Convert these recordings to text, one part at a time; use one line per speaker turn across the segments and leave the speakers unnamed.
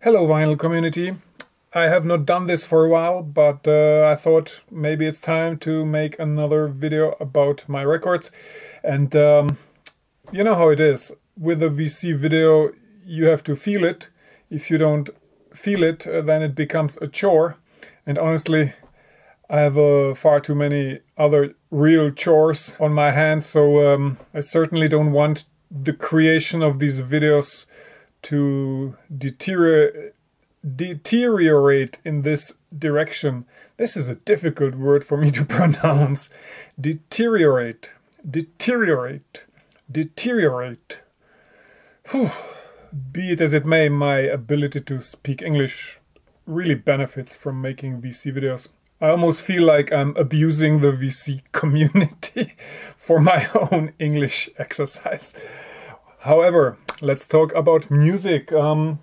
Hello vinyl community. I have not done this for a while, but uh, I thought maybe it's time to make another video about my records. And um, you know how it is. With a VC video, you have to feel it. If you don't feel it, uh, then it becomes a chore. And honestly, I have uh, far too many other real chores on my hands, so um, I certainly don't want the creation of these videos to deteriorate deteriorate in this direction. This is a difficult word for me to pronounce. Deteriorate, deteriorate, deteriorate. Whew. Be it as it may, my ability to speak English really benefits from making VC videos. I almost feel like I'm abusing the VC community for my own English exercise. However, let's talk about music. Um,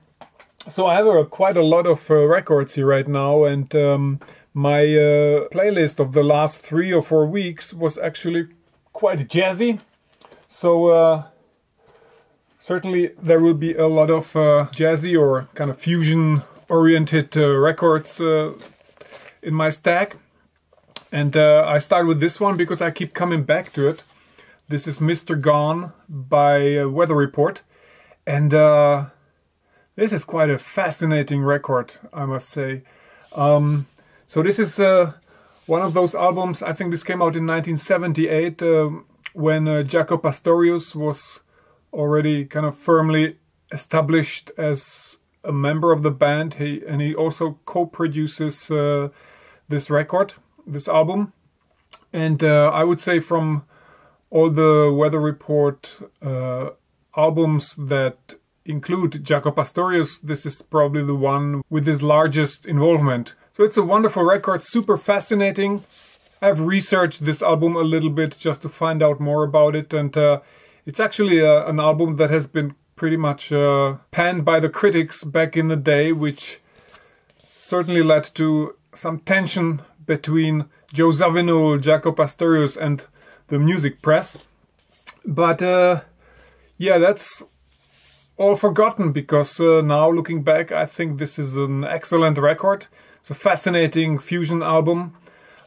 so I have uh, quite a lot of uh, records here right now, and um, my uh, playlist of the last three or four weeks was actually quite jazzy. So uh, certainly there will be a lot of uh, jazzy or kind of fusion-oriented records in my stack. And I start with this one because I keep coming back to it. This is Mr. Gone by uh, Weather Report. And uh, this is quite a fascinating record, I must say. Um, so this is uh, one of those albums, I think this came out in 1978 uh, when uh, Jaco Pastorius was already kind of firmly established as a member of the band. He, and he also co-produces uh, this record, this album. And I would say from all the Weather Report uh, albums that include Jaco Pastorius, this is probably the one with his largest involvement. So it's a wonderful record, super fascinating. I've researched this album a little bit just to find out more about it, and uh, it's actually uh, an album that has been pretty much uh, panned by the critics back in the day, which certainly led to some tension between Joe Zawinul, Jaco Pastorius, and the music press. But uh, yeah, that's all forgotten because uh, now looking back, I think this is an excellent record. It's a fascinating fusion album.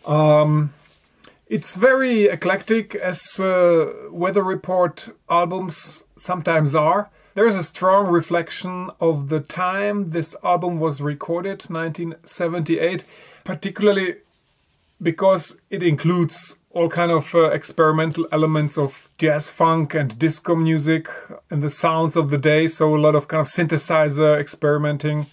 Um, it's very eclectic, as uh, Weather Report albums sometimes are. There's a strong reflection of the time this album was recorded, 1978, particularly because it includes all kind of uh, experimental elements of jazz funk and disco music and the sounds of the day so a lot of kind of synthesizer experimenting.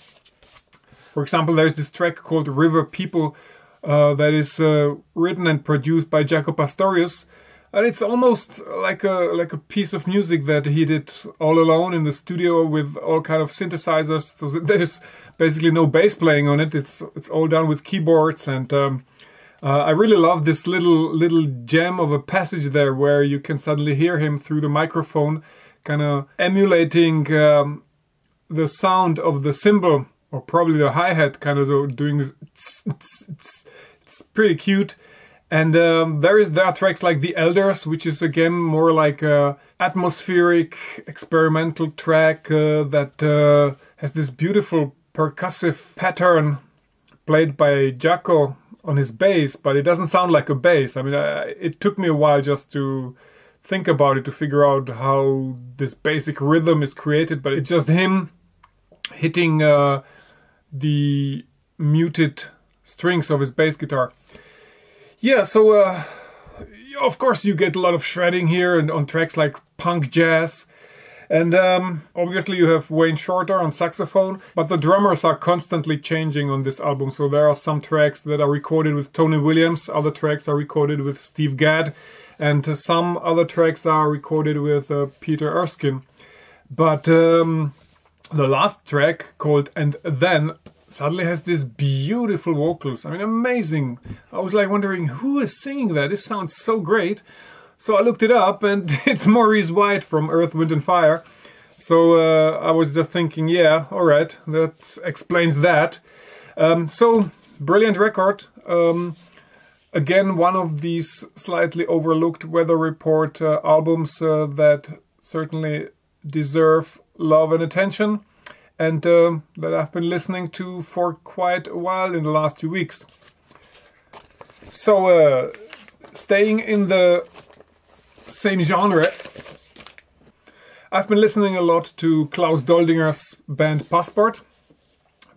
For example there's this track called river people uh, that is uh, written and produced by jaco pastorius and it's almost like a like a piece of music that he did all alone in the studio with all kind of synthesizers. So there's basically no bass playing on it. It's it's all done with keyboards and um, uh, I really love this little little gem of a passage there where you can suddenly hear him through the microphone, kind of emulating um, the sound of the cymbal or probably the hi hat, kind of doing. It's, it's pretty cute. And um, there is there are tracks like The Elders, which is again more like a atmospheric experimental track uh, that uh, has this beautiful percussive pattern played by Jaco on his bass, but it doesn't sound like a bass. I mean, I, it took me a while just to think about it to figure out how this basic rhythm is created, but it's just him hitting uh, the muted strings of his bass guitar. Yeah, so uh, of course you get a lot of shredding here and on tracks like punk jazz. And um, obviously you have Wayne Shorter on saxophone, but the drummers are constantly changing on this album. So there are some tracks that are recorded with Tony Williams, other tracks are recorded with Steve Gadd, and some other tracks are recorded with uh, Peter Erskine. But um, the last track called And Then suddenly has this beautiful vocals. I mean, amazing. I was like wondering who is singing that. This sounds so great. So I looked it up and it's Maurice White from Earth, Wind and Fire. So uh, I was just thinking, yeah, alright, that explains that. Um, so, brilliant record. Um, again, one of these slightly overlooked Weather Report uh, albums uh, that certainly deserve love and attention. and um, that I've been listening to for quite a while in the last two weeks. So, uh, staying in the same genre, I've been listening a lot to Klaus Doldinger's band Passport,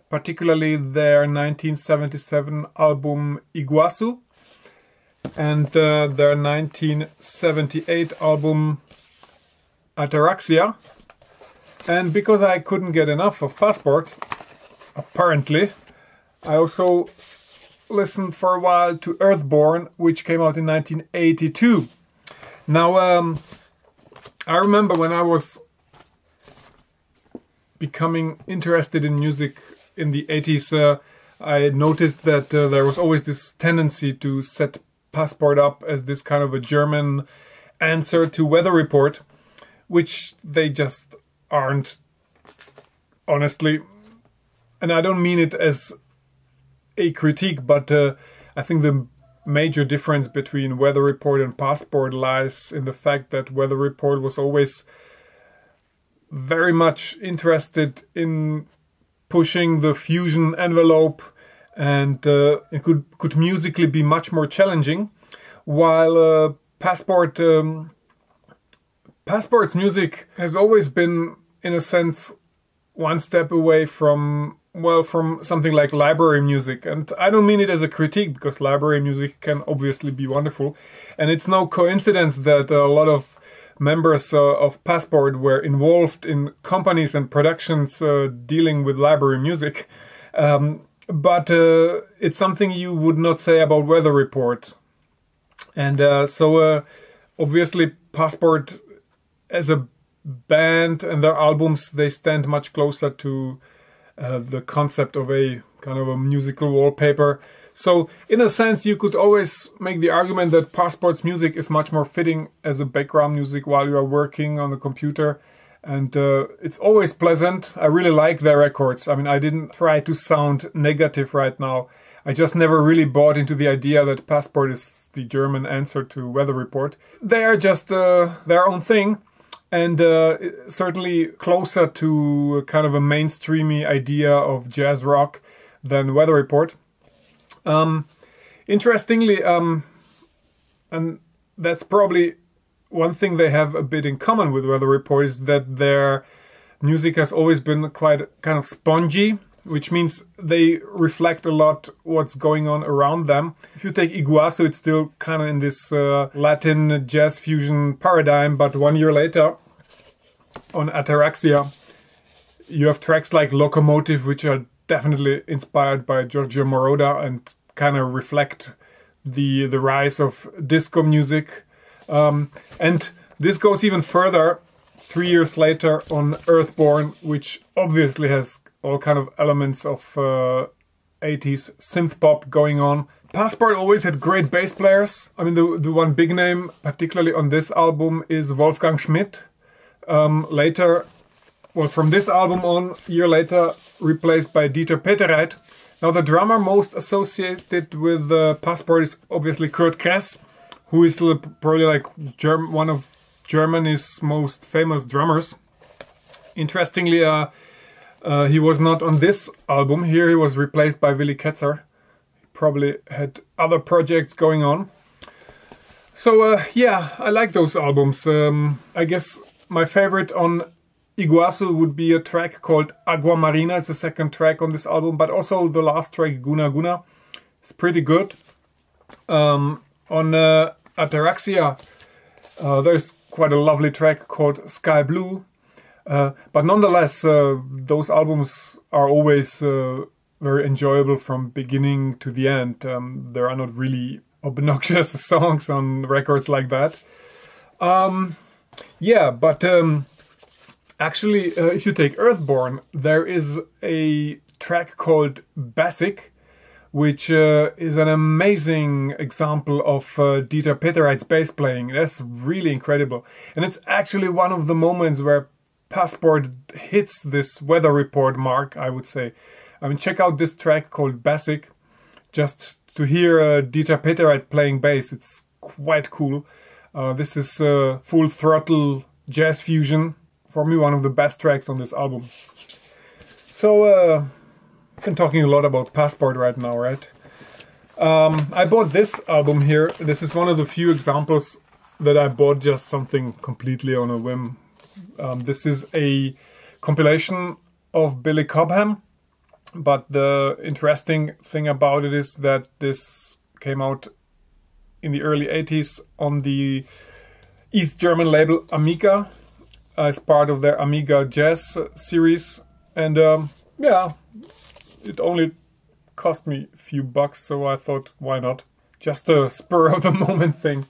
particularly their 1977 album Iguazu and uh, their 1978 album Ataraxia. And because I couldn't get enough of Passport, apparently, I also listened for a while to Earthborn, which came out in 1982. Now, um, I remember when I was becoming interested in music in the 80s, uh, I noticed that uh, there was always this tendency to set Passport up as this kind of a German answer to Weather Report, which they just aren't, honestly. And I don't mean it as a critique, but uh, I think the major difference between Weather Report and Passport lies in the fact that Weather Report was always very much interested in pushing the fusion envelope and uh, it could could musically be much more challenging while uh, passport um, passport's music has always been in a sense one step away from well from something like library music. And i don't mean it as a critique because library music can obviously be wonderful. And it's no coincidence that a lot of members uh, of passport were involved in companies and productions uh, dealing with library music. Um, but uh, it's something you would not say about weather report. And uh, so uh, obviously passport as a band and their albums they stand much closer to uh, the concept of a kind of a musical wallpaper. So, in a sense, you could always make the argument that Passport's music is much more fitting as a background music while you are working on the computer. And uh, it's always pleasant. I really like their records. I mean, I didn't try to sound negative right now. I just never really bought into the idea that Passport is the German answer to Weather Report. They are just uh, their own thing and uh, certainly closer to kind of a mainstreamy idea of jazz rock than Weather Report. Um, interestingly, um, and that's probably one thing they have a bit in common with Weather Report is that their music has always been quite kind of spongy which means they reflect a lot what's going on around them. If you take Iguazu, it's still kind of in this uh, Latin jazz fusion paradigm, but one year later, on Ataraxia, you have tracks like Locomotive, which are definitely inspired by Giorgio Moroder and kind of reflect the the rise of disco music. Um, and this goes even further three years later on Earthborn, which obviously has all kind of elements of uh, 80s synth pop going on. Passport always had great bass players. I mean, the, the one big name, particularly on this album, is Wolfgang Schmid. Um, later, well, from this album on, year later, replaced by Dieter Petereit. Now, the drummer most associated with uh, Passport is obviously Curt Cress, who is probably like Germ- one of Germany's most famous drummers. Interestingly, uh, uh, he was not on this album. Here he was replaced by Willy Ketzer. He probably had other projects going on. So uh, yeah, I like those albums. Um, I guess my favorite on Iguazu would be a track called Agua Marina. It's the second track on this album, but also the last track, Guna Guna. It's pretty good. Um, on uh, Ataraxia, uh, there's quite a lovely track called Sky Blue. Uh, but nonetheless, uh, those albums are always uh, very enjoyable from beginning to the end. Um, there are not really obnoxious songs on records like that. Um, yeah, but um, actually, uh, if you take Earthborn, there is a track called Basic, which uh, is an amazing example of uh, Dieter Petereit's bass playing. That's really incredible. And it's actually one of the moments where passport hits this weather report mark, I would say. I mean, check out this track called Basic. Just to hear uh, Dieter Petereit playing bass, it's quite cool. Uh, this is uh, full throttle jazz fusion. For me, one of the best tracks on this album. So, uh, I've been talking a lot about Passport right now, right? Um, I bought this album here. This is one of the few examples that I bought just something completely on a whim. Um, this is a compilation of Billy Cobham, but the interesting thing about it is that this came out in the early 80s on the East German label Amiga as part of their Amiga Jazz series. And um, yeah, it only cost me a few bucks, so I thought, why not? Just a spur of the moment thing.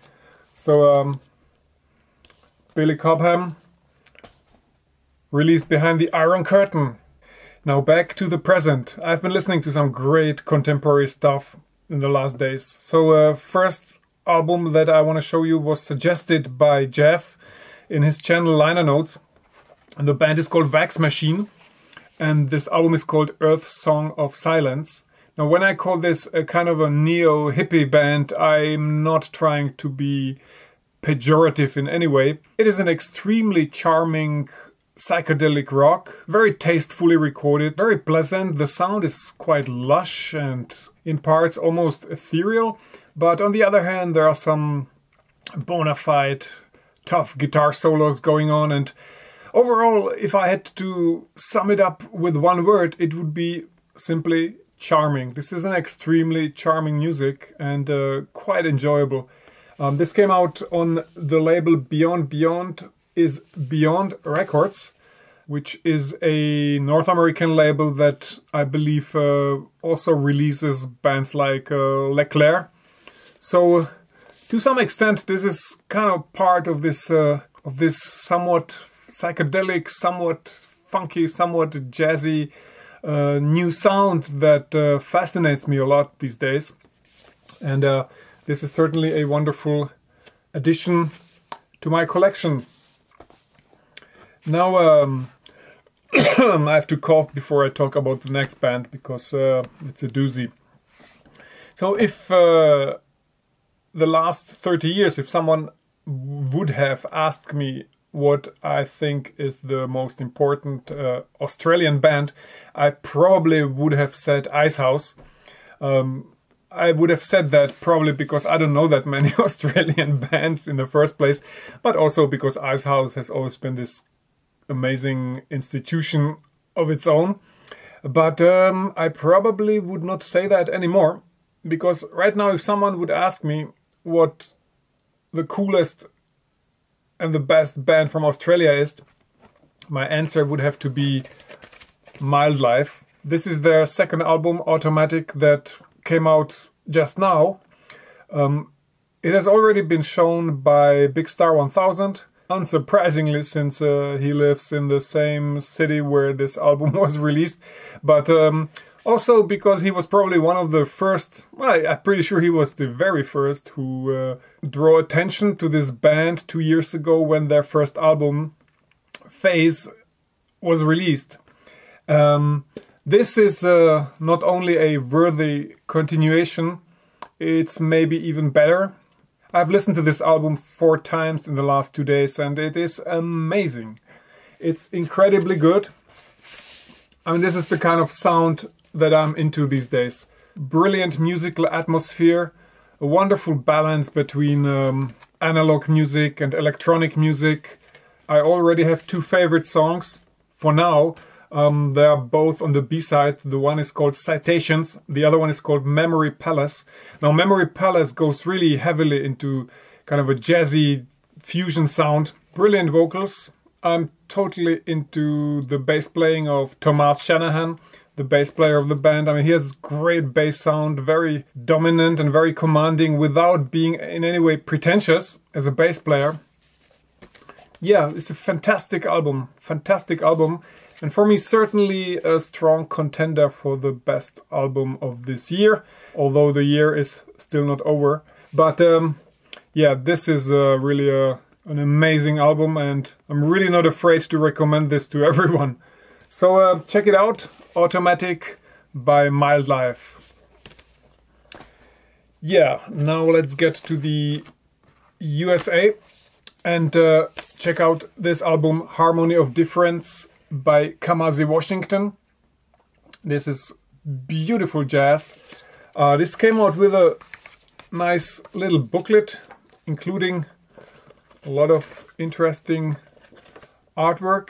So, um, Billy Cobham, released behind the Iron Curtain. Now back to the present. I've been listening to some great contemporary stuff in the last days. So, uh, first album that I want to show you was suggested by Jeff in his channel Liner Notes. And the band is called Wax Machine. And this album is called Earth Song of Silence. Now, when I call this a kind of a neo hippie band, I'm not trying to be pejorative in any way. It is an extremely charming psychedelic rock, very tastefully recorded, very pleasant. The sound is quite lush and in parts almost ethereal, but on the other hand, there are some bona fide tough guitar solos going on and overall if i had to sum it up with one word it would be simply charming. This is an extremely charming music and uh, quite enjoyable. Um, this came out on the label Beyond Beyond is Beyond Records, which is a North American label that I believe uh, also releases bands like uh, L'Eclair. So, to some extent, this is kind of part of this uh, of this somewhat psychedelic, somewhat funky, somewhat jazzy uh, new sound that uh, fascinates me a lot these days. And uh, this is certainly a wonderful addition to my collection. Now um, I have to cough before I talk about the next band because uh, it's a doozy. So if uh, the last 30 years, if someone would have asked me what I think is the most important uh, Australian band, I probably would have said Icehouse. Um, I would have said that probably because I don't know that many Australian bands in the first place, but also because Icehouse has always been this amazing institution of its own. But um, I probably would not say that anymore because right now, if someone would ask me what the coolest and the best band from Australia is, my answer would have to be Mildlife. This is their second album, Automatic, that came out just now. Um, it has already been shown by Big Star 1000, unsurprisingly, since uh, he lives in the same city where this album was released. But um, also because he was probably one of the first, well, I'm pretty sure he was the very first who uh, drew attention to this band two years ago when their first album, Phase, was released. Um, this is uh, not only a worthy continuation, it's maybe even better. I've listened to this album four times in the last two days and it is amazing. It's incredibly good. I mean, this is the kind of sound that I'm into these days. Brilliant musical atmosphere, a wonderful balance between um, analog music and electronic music. I already have two favorite songs for now. Um, they are both on the B side. The one is called Citations, the other one is called Memory Palace. Now, Memory Palace goes really heavily into kind of a jazzy fusion sound. Brilliant vocals. I'm totally into the bass playing of Thomas Shanahan the bass player of the band. I mean, he has great bass sound, very dominant and very commanding without being in any way pretentious as a bass player. Yeah, it's a fantastic album, fantastic album. And for me, certainly a strong contender for the best album of this year, although the year is still not over. But um, yeah, this is uh, really a, an amazing album, and I'm really not afraid to recommend this to everyone. So uh, check it out, Automatic by Mildlife. Yeah, now let's get to the USA and uh, check out this album Harmony of Difference by Kamasi Washington. This is beautiful jazz. Uh, this came out with a nice little booklet, including a lot of interesting artwork,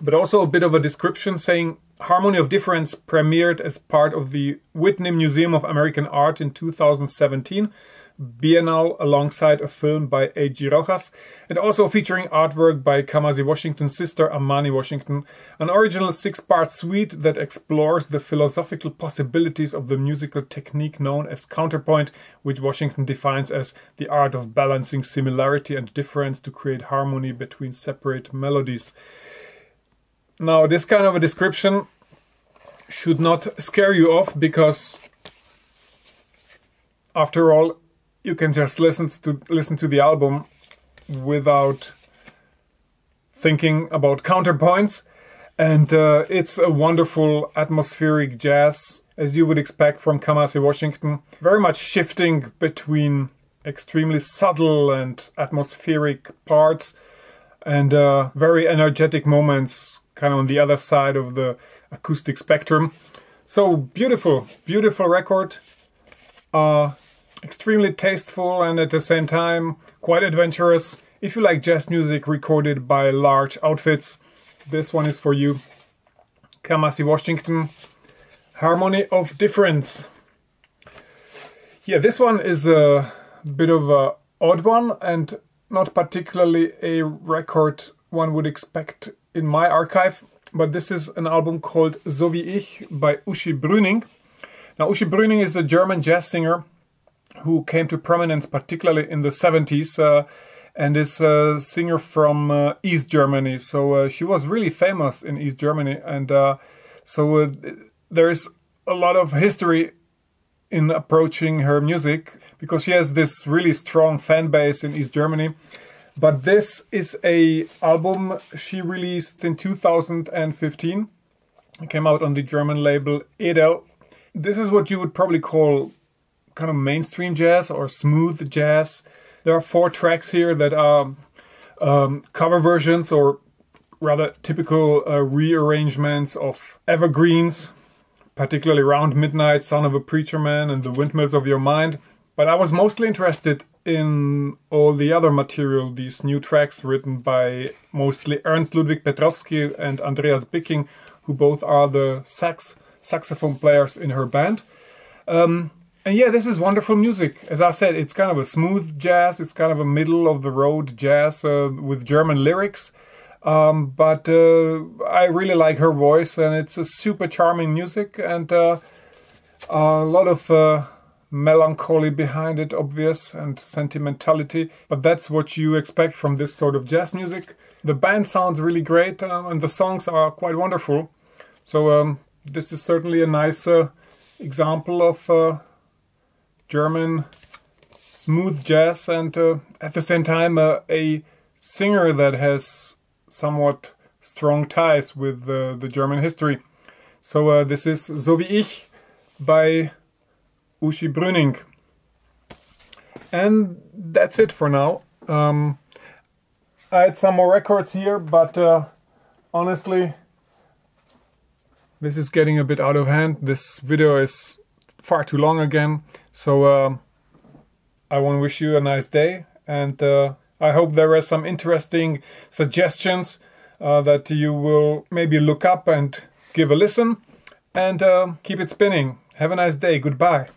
but also a bit of a description saying Harmony of Difference premiered as part of the Whitney Museum of American Art in 2017 Biennale alongside a film by A.G. Rojas and also featuring artwork by Kamasi Washington's sister Amani Washington, an original six-part suite that explores the philosophical possibilities of the musical technique known as counterpoint, which Washington defines as the art of balancing similarity and difference to create harmony between separate melodies. Now, this kind of a description should not scare you off because after all you can just listen to listen to the album without thinking about counterpoints. And uh, it's a wonderful atmospheric jazz as you would expect from Kamasi Washington. Very much shifting between extremely subtle and atmospheric parts and uh, very energetic moments kind of on the other side of the acoustic spectrum. So beautiful beautiful record. Uh, extremely tasteful and at the same time quite adventurous. If you like jazz music recorded by large outfits, this one is for you. Kamasi Washington, Harmony of Difference. Yeah, this one is a bit of a odd one and not particularly a record one would expect in my archive, but this is an album called So wie ich by Uschi Brüning. Now Uschi Brüning is a German jazz singer who came to prominence particularly in the 70s uh, and is a singer from uh, East Germany. So uh, she was really famous in East Germany, and uh, so uh, there is a lot of history in approaching her music because she has this really strong fan base in East Germany. But this is a album she released in 2015. It came out on the German label Edel. This is what you would probably call kind of mainstream jazz or smooth jazz. There are four tracks here that are um, cover versions or rather typical uh, rearrangements of evergreens, particularly Round Midnight, Son of a Preacher Man, and The Windmills of Your Mind. But I was mostly interested in all the other material, these new tracks written by mostly Ernst Ludwig Petrowsky and Andreas Bicking, who both are the sax saxophone players in her band. Um, and yeah, this is wonderful music. As I said, it's kind of a smooth jazz. It's kind of a middle of the road jazz uh, with German lyrics. Um, but uh, I really like her voice, and it's a super charming music and uh, a lot of uh, melancholy behind it, obvious, and sentimentality. But that's what you expect from this sort of jazz music. The band sounds really great, um, and the songs are quite wonderful. So um, this is certainly a nice uh, example of uh, German smooth jazz and uh, at the same time uh, a singer that has somewhat strong ties with uh, the German history. So uh, this is So wie ich by Uschi Brüning. And that's it for now. Um, I had some more records here, but uh, honestly, this is getting a bit out of hand. This video is far too long again. So uh, I want to wish you a nice day and uh, I hope there are some interesting suggestions uh, that you will maybe look up and give a listen and uh, keep it spinning. Have a nice day. Goodbye.